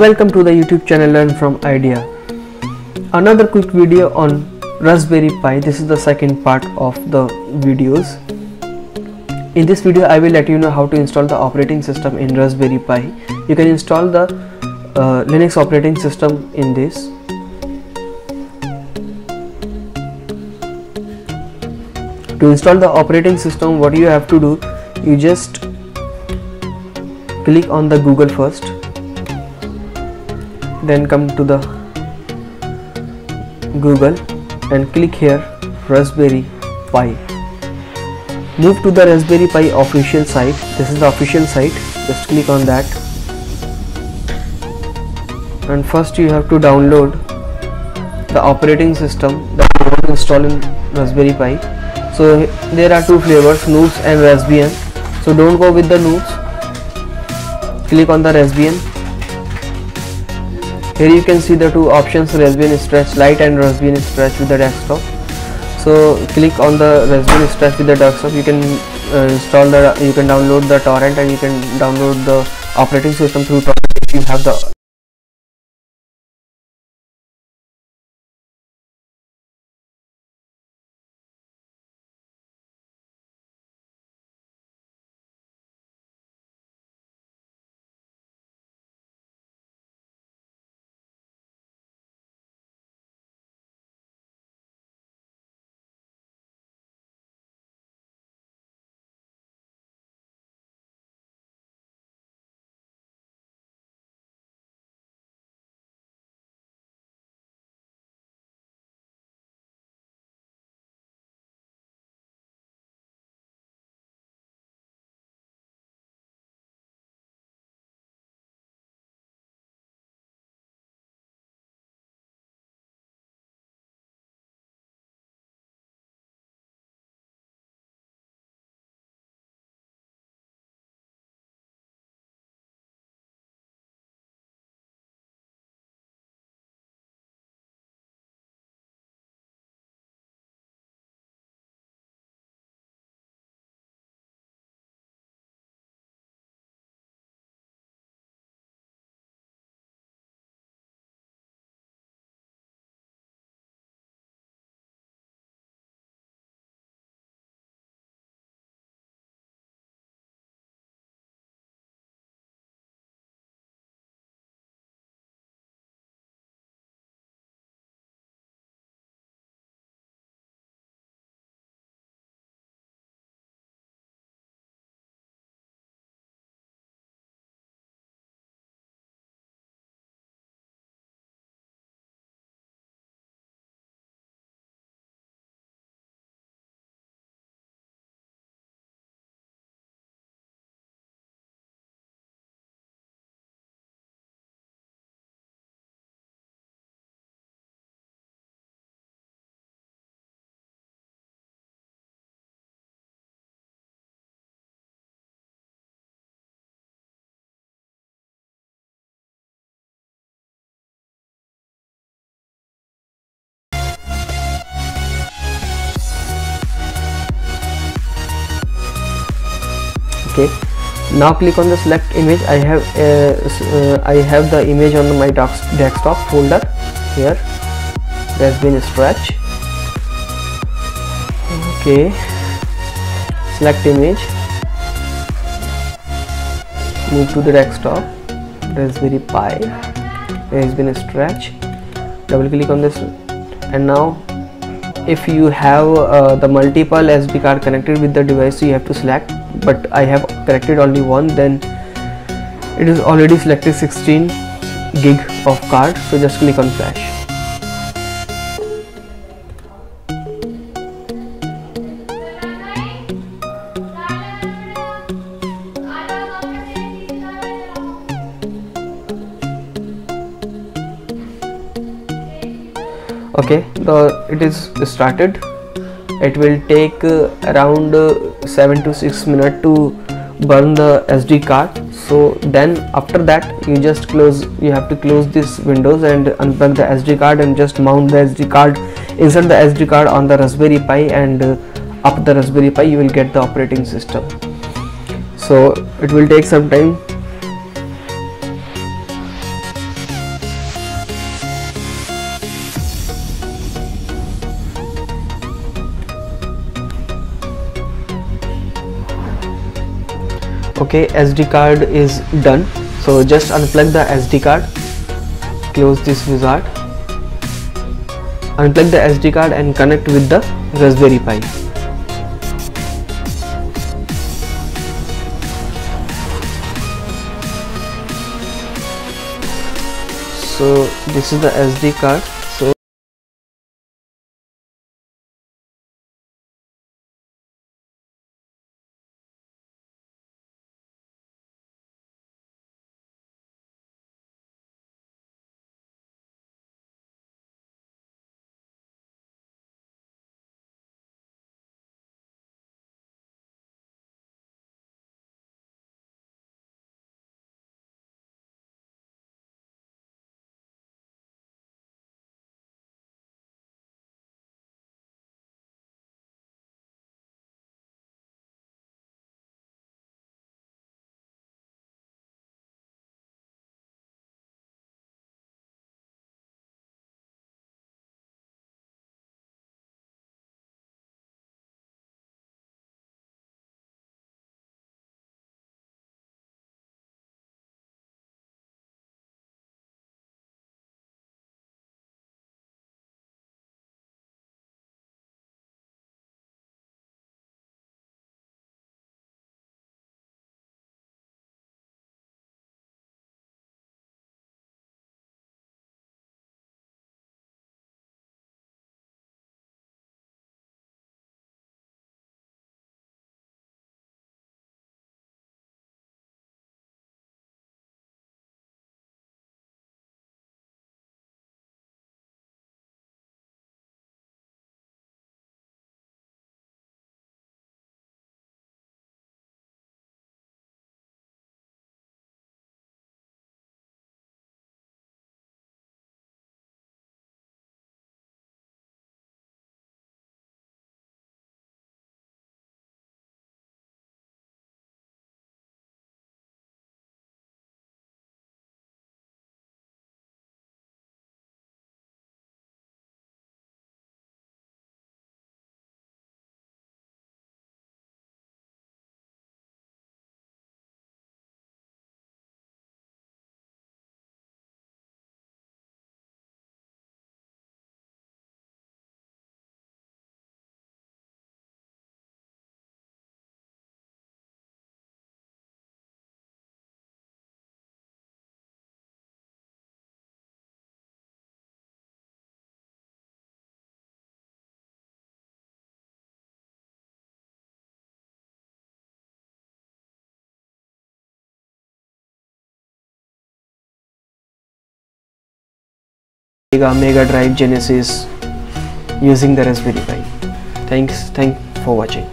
Welcome to the YouTube channel Learn from Idea. Another quick video on Raspberry Pi. This is the second part of the videos. In this video I will let you know how to install the operating system in Raspberry Pi. You can install the uh, Linux operating system in this. To install the operating system what you have to do you just click on the Google first then come to the Google and click here Raspberry Pi. Move to the Raspberry Pi official site. This is the official site. Just click on that. And first you have to download the operating system that you want to install in Raspberry Pi. So there are two flavors Noobs and Raspbian. So don't go with the Noobs click on the Raspbian here you can see the two options Raspbian Stretch Lite and Raspbian Stretch with the desktop. So click on the Raspbian Stretch with the desktop. You can uh, install the you can download the torrent and you can download the operating system through torrent if you have the now click on the select image. I have uh, uh, i have the image on my desktop folder here. Raspbian Stretch okay. Select image. Move to the desktop. Raspberry pi. Raspbian Stretch double click on this. And now if you have uh, the multiple SD card connected with the device you have to select. But I have connected only one then it is already selected 16 gig of card. So just click on flash okay the it is started. It will take uh, around uh, 7 to 6 minutes to burn the SD card. So then after that you just close you have to close this windows and unplug the SD card and just mount the SD card insert the SD card on the Raspberry Pi and uh, up the Raspberry Pi you will get the operating system. So it will take some time okay SD card is done. So just unplug the SD card. Close this wizard. Unplug the SD card and connect with the Raspberry Pi. So this is the SD card Mega Drive Genesis using the Raspberry Pi. Thanks, thank for watching.